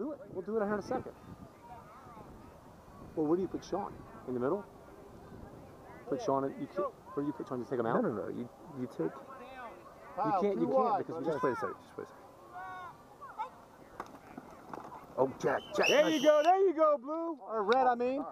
Do it. We'll do it in a second. Well, where do you put Sean? In the middle? Put Sean in. You can't, where do you put Sean? You take him out? no, no. no. You you take. You can't. You can't because we Just just. wait a second. Just wait a second. Oh, Jack, Jack. There nice. you go. There you go, Blue or Red. I mean.